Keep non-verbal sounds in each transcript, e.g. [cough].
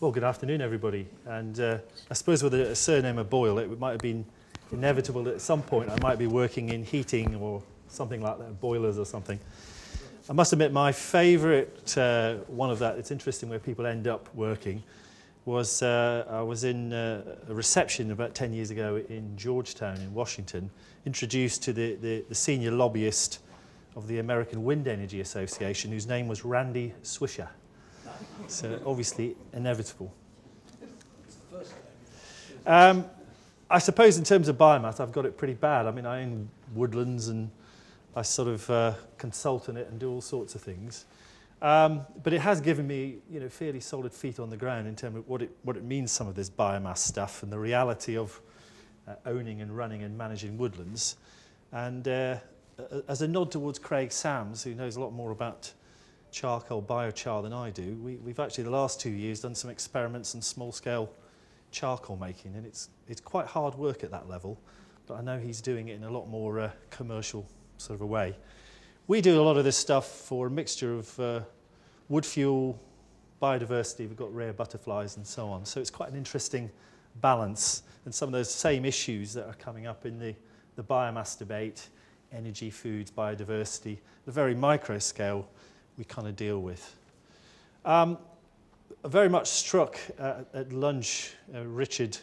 Well, good afternoon, everybody. And uh, I suppose with a, a surname of Boyle, it might have been inevitable that at some point I might be working in heating or something like that, boilers or something. I must admit, my favourite uh, one of that, it's interesting where people end up working, was uh, I was in uh, a reception about 10 years ago in Georgetown in Washington, introduced to the, the, the senior lobbyist of the American Wind Energy Association, whose name was Randy Swisher. So obviously inevitable. Um, I suppose in terms of biomass, I've got it pretty bad. I mean, I own woodlands and I sort of uh, consult on it and do all sorts of things. Um, but it has given me, you know, fairly solid feet on the ground in terms of what it, what it means, some of this biomass stuff and the reality of uh, owning and running and managing woodlands. And uh, as a nod towards Craig Sams, who knows a lot more about charcoal biochar than I do, we, we've actually the last two years done some experiments in small-scale charcoal making, and it's, it's quite hard work at that level, but I know he's doing it in a lot more uh, commercial sort of a way. We do a lot of this stuff for a mixture of uh, wood fuel, biodiversity, we've got rare butterflies and so on, so it's quite an interesting balance, and some of those same issues that are coming up in the, the biomass debate, energy, foods, biodiversity, the very micro scale, we kind of deal with. Um, very much struck uh, at lunch, uh, Richard,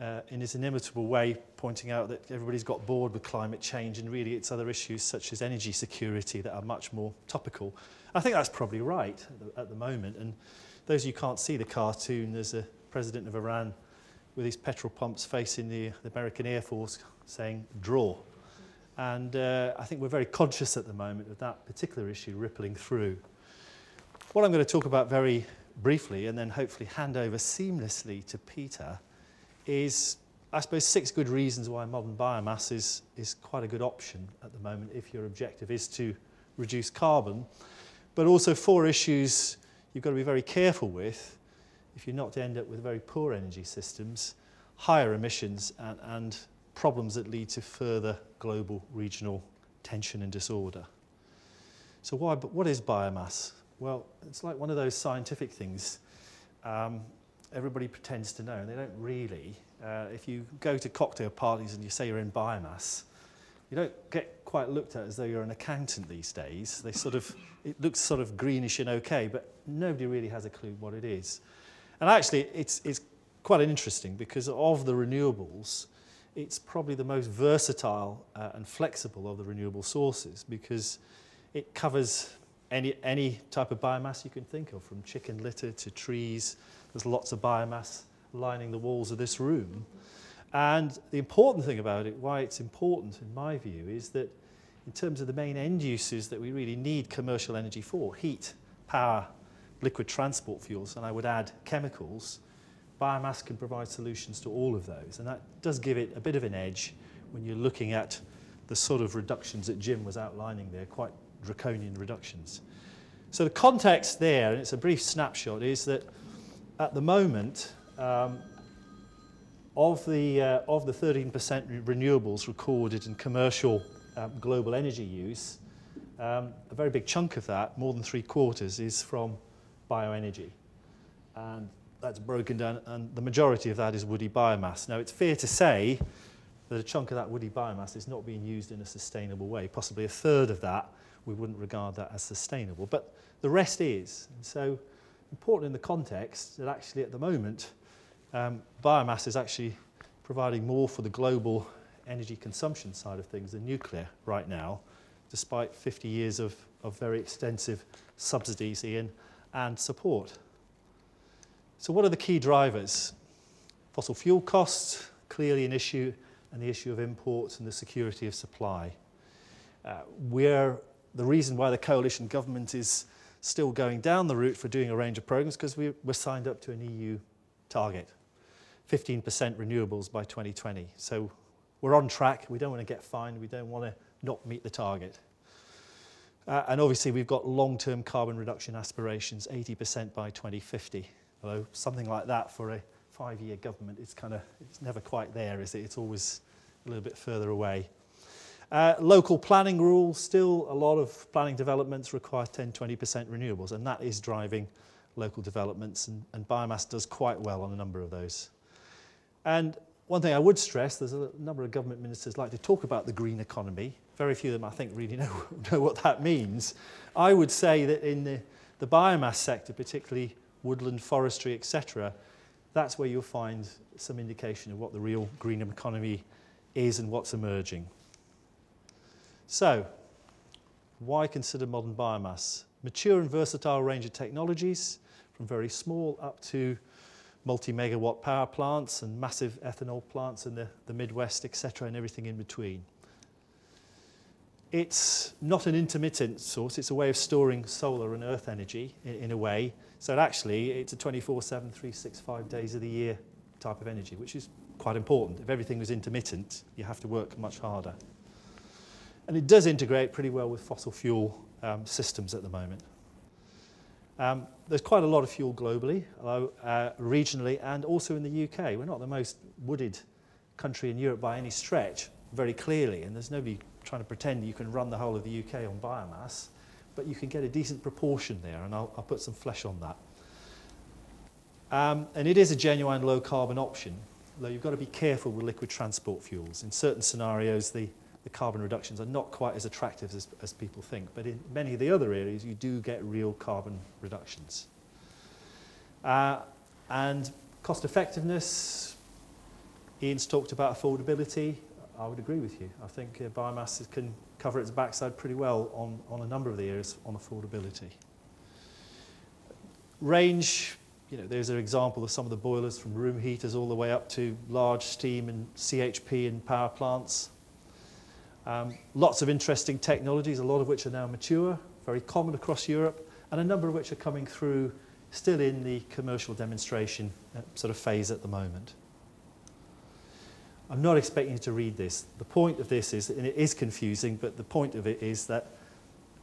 uh, in his inimitable way, pointing out that everybody's got bored with climate change and really it's other issues such as energy security that are much more topical. I think that's probably right at the, at the moment. And those of you can't see the cartoon, there's a president of Iran with his petrol pumps facing the, the American Air Force saying, draw. And uh, I think we're very conscious at the moment of that particular issue rippling through. What I'm going to talk about very briefly and then hopefully hand over seamlessly to Peter is, I suppose, six good reasons why modern biomass is, is quite a good option at the moment if your objective is to reduce carbon, but also four issues you've got to be very careful with if you're not to end up with very poor energy systems, higher emissions and, and problems that lead to further global regional tension and disorder. So why, what is biomass? Well, it's like one of those scientific things um, everybody pretends to know, and they don't really. Uh, if you go to cocktail parties and you say you're in biomass, you don't get quite looked at as though you're an accountant these days. They sort of, it looks sort of greenish and okay, but nobody really has a clue what it is. And actually, it's, it's quite interesting because of the renewables, it's probably the most versatile uh, and flexible of the renewable sources because it covers any, any type of biomass you can think of, from chicken litter to trees. There's lots of biomass lining the walls of this room. And the important thing about it, why it's important in my view, is that in terms of the main end uses that we really need commercial energy for, heat, power, liquid transport fuels, and I would add chemicals, biomass can provide solutions to all of those. And that does give it a bit of an edge when you're looking at the sort of reductions that Jim was outlining there, quite draconian reductions. So the context there, and it's a brief snapshot, is that at the moment, um, of the, uh, of the 13% renewables recorded in commercial um, global energy use, um, a very big chunk of that, more than three quarters, is from bioenergy. And that's broken down, and the majority of that is woody biomass. Now, it's fair to say that a chunk of that woody biomass is not being used in a sustainable way. Possibly a third of that, we wouldn't regard that as sustainable. But the rest is. And so, important in the context that actually at the moment, um, biomass is actually providing more for the global energy consumption side of things than nuclear right now, despite 50 years of, of very extensive subsidies, Ian, and support. So what are the key drivers? Fossil fuel costs, clearly an issue, and the issue of imports and the security of supply. Uh, we're, the reason why the coalition government is still going down the route for doing a range of programs because we, we're signed up to an EU target, 15% renewables by 2020. So we're on track. We don't want to get fined. We don't want to not meet the target. Uh, and obviously, we've got long-term carbon reduction aspirations, 80% by 2050. Although something like that for a five-year government, it's kind of, it's never quite there, is it? It's always a little bit further away. Uh, local planning rules, still a lot of planning developments require 10-20% renewables, and that is driving local developments, and, and biomass does quite well on a number of those. And one thing I would stress, there's a number of government ministers like to talk about the green economy. Very few of them, I think, really [laughs] know, know what that means. I would say that in the, the biomass sector, particularly woodland, forestry, etc., that's where you'll find some indication of what the real green economy is and what's emerging. So, why consider modern biomass? Mature and versatile range of technologies, from very small up to multi-megawatt power plants and massive ethanol plants in the, the Midwest, etc., and everything in between. It's not an intermittent source, it's a way of storing solar and earth energy in, in a way. So actually, it's a 24-7, 365 days of the year type of energy, which is quite important. If everything was intermittent, you have to work much harder. And it does integrate pretty well with fossil fuel um, systems at the moment. Um, there's quite a lot of fuel globally, uh, regionally, and also in the UK. We're not the most wooded country in Europe by any stretch, very clearly, and there's nobody trying to pretend you can run the whole of the UK on biomass, but you can get a decent proportion there, and I'll, I'll put some flesh on that. Um, and it is a genuine low carbon option, though you've got to be careful with liquid transport fuels. In certain scenarios, the the carbon reductions are not quite as attractive as, as people think. But in many of the other areas, you do get real carbon reductions. Uh, and cost effectiveness, Ian's talked about affordability. I would agree with you. I think uh, biomass can cover its backside pretty well on, on a number of the areas on affordability. Range, you know, there's an example of some of the boilers from room heaters all the way up to large steam and CHP and power plants. Um, lots of interesting technologies, a lot of which are now mature, very common across Europe, and a number of which are coming through still in the commercial demonstration uh, sort of phase at the moment. I'm not expecting you to read this. The point of this is, and it is confusing, but the point of it is that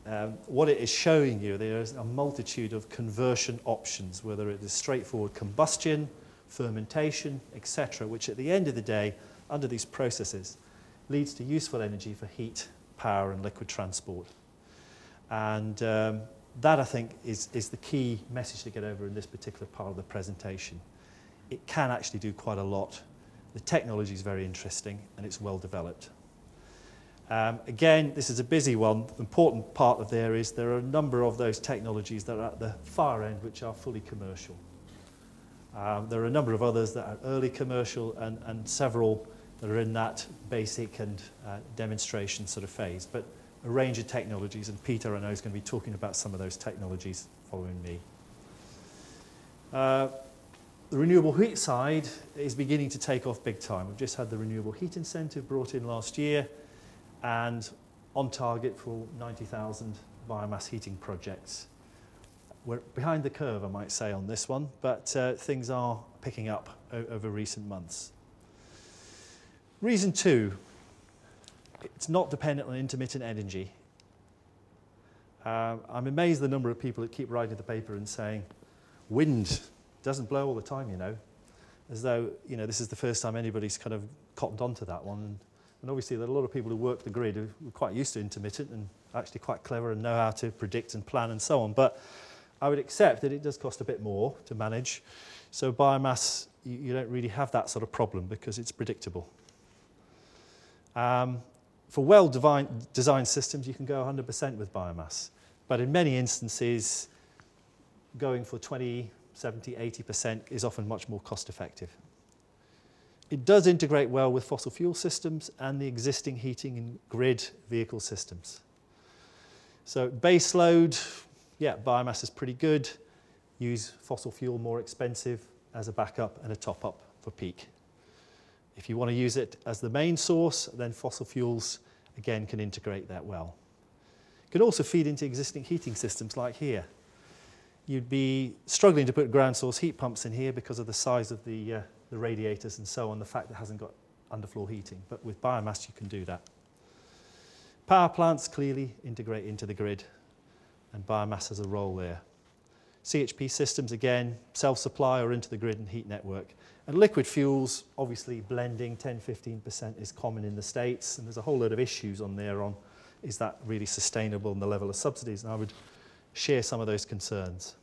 um, what it is showing you, there is a multitude of conversion options, whether it is straightforward combustion, fermentation, etc., which at the end of the day, under these processes, leads to useful energy for heat, power and liquid transport. And um, that, I think, is, is the key message to get over in this particular part of the presentation. It can actually do quite a lot. The technology is very interesting and it's well developed. Um, again, this is a busy one. The important part of there is there are a number of those technologies that are at the far end which are fully commercial. Um, there are a number of others that are early commercial and, and several that are in that basic and uh, demonstration sort of phase. But a range of technologies, and Peter, I know, is going to be talking about some of those technologies following me. Uh, the renewable heat side is beginning to take off big time. We've just had the renewable heat incentive brought in last year and on target for 90,000 biomass heating projects. We're behind the curve, I might say, on this one, but uh, things are picking up over recent months. Reason two, it's not dependent on intermittent energy. Uh, I'm amazed the number of people that keep writing the paper and saying, wind doesn't blow all the time, you know, as though, you know, this is the first time anybody's kind of cottoned onto that one. And, and obviously there are a lot of people who work the grid who are quite used to intermittent and actually quite clever and know how to predict and plan and so on. But I would accept that it does cost a bit more to manage. So biomass, you, you don't really have that sort of problem because it's predictable. Um, for well-designed systems, you can go 100% with biomass. But in many instances, going for 20, 70, 80% is often much more cost effective. It does integrate well with fossil fuel systems and the existing heating and grid vehicle systems. So base load, yeah, biomass is pretty good. Use fossil fuel more expensive as a backup and a top up for peak. If you want to use it as the main source, then fossil fuels, again, can integrate that well. It can also feed into existing heating systems like here. You'd be struggling to put ground source heat pumps in here because of the size of the, uh, the radiators and so on, the fact that it hasn't got underfloor heating. But with biomass, you can do that. Power plants clearly integrate into the grid, and biomass has a role there. CHP systems, again, self-supply or into the grid and heat network. And liquid fuels, obviously blending 10, 15% is common in the States, and there's a whole load of issues on there on is that really sustainable and the level of subsidies, and I would share some of those concerns.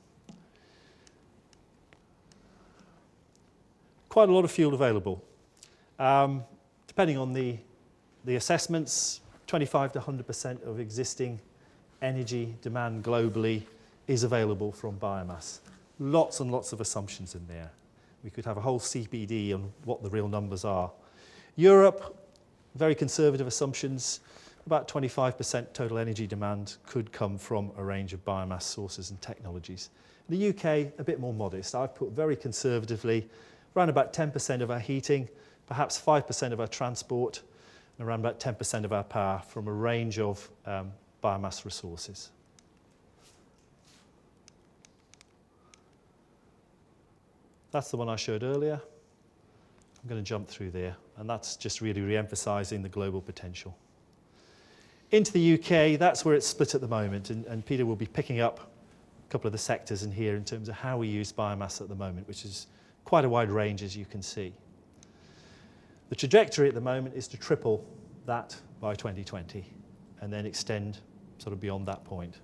Quite a lot of fuel available. Um, depending on the, the assessments, 25 to 100% of existing energy demand globally is available from biomass. Lots and lots of assumptions in there. We could have a whole CBD on what the real numbers are. Europe, very conservative assumptions about 25% total energy demand could come from a range of biomass sources and technologies. In the UK, a bit more modest. I've put very conservatively around about 10% of our heating, perhaps 5% of our transport, and around about 10% of our power from a range of um, biomass resources. That's the one I showed earlier. I'm going to jump through there, and that's just really re-emphasising the global potential. Into the UK, that's where it's split at the moment, and, and Peter will be picking up a couple of the sectors in here in terms of how we use biomass at the moment, which is quite a wide range, as you can see. The trajectory at the moment is to triple that by 2020 and then extend sort of beyond that point.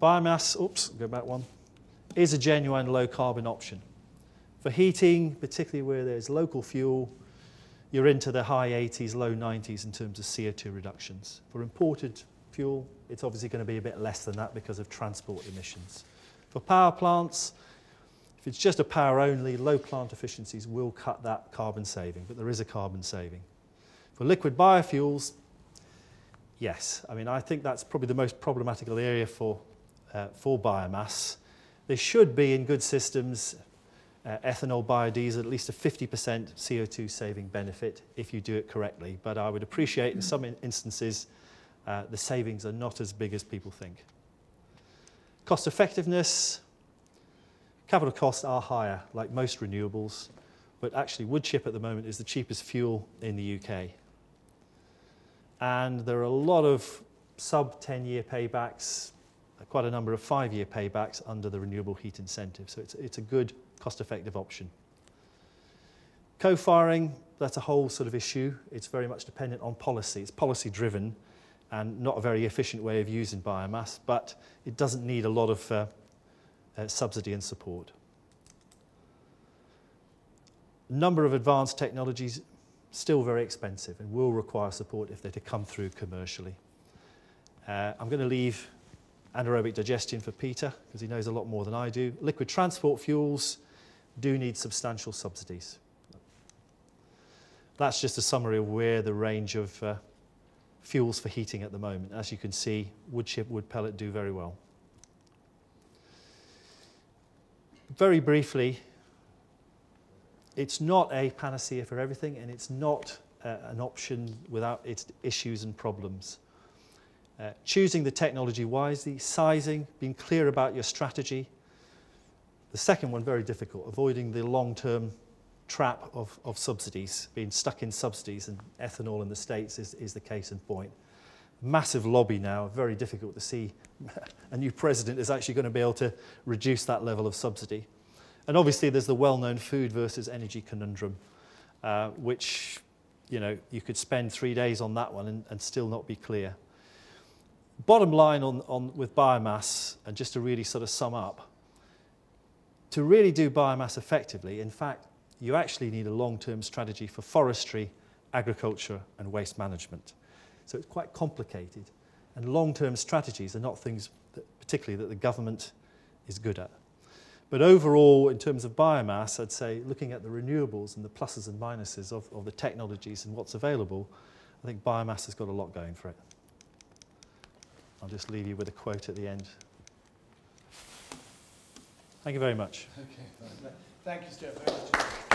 Biomass, oops, go back one, is a genuine low carbon option. For heating, particularly where there's local fuel, you're into the high 80s, low 90s in terms of CO2 reductions. For imported fuel, it's obviously going to be a bit less than that because of transport emissions. For power plants, if it's just a power only, low plant efficiencies will cut that carbon saving, but there is a carbon saving. For liquid biofuels, yes. I mean, I think that's probably the most problematical area for, uh, for biomass. They should be in good systems, uh, ethanol, biodiesel, at least a 50% CO2 saving benefit if you do it correctly. But I would appreciate in some instances uh, the savings are not as big as people think. Cost effectiveness, capital costs are higher, like most renewables, but actually wood chip at the moment is the cheapest fuel in the UK. And there are a lot of sub 10 year paybacks, quite a number of five year paybacks under the renewable heat incentive. So it's, it's a good cost effective option. Co-firing, that's a whole sort of issue. It's very much dependent on policy. It's policy driven and not a very efficient way of using biomass, but it doesn't need a lot of uh, uh, subsidy and support. Number of advanced technologies still very expensive and will require support if they're to come through commercially. Uh, I'm going to leave anaerobic digestion for Peter because he knows a lot more than I do. Liquid transport fuels do need substantial subsidies. That's just a summary of where the range of uh, fuels for heating at the moment. As you can see, wood chip, wood pellet do very well. Very briefly, it's not a panacea for everything and it's not uh, an option without its issues and problems. Uh, choosing the technology wisely, sizing, being clear about your strategy. The second one, very difficult, avoiding the long-term trap of, of subsidies, being stuck in subsidies, and ethanol in the States is, is the case in point. Massive lobby now, very difficult to see [laughs] a new president is actually going to be able to reduce that level of subsidy. And obviously there's the well-known food versus energy conundrum, uh, which, you know, you could spend three days on that one and, and still not be clear. Bottom line on, on, with biomass, and just to really sort of sum up, to really do biomass effectively, in fact, you actually need a long-term strategy for forestry, agriculture and waste management. So it's quite complicated. And long-term strategies are not things that, particularly that the government is good at. But overall, in terms of biomass, I'd say looking at the renewables and the pluses and minuses of, of the technologies and what's available, I think biomass has got a lot going for it. I'll just leave you with a quote at the end. Thank you very much. Okay, Thank you, Stewart, very much.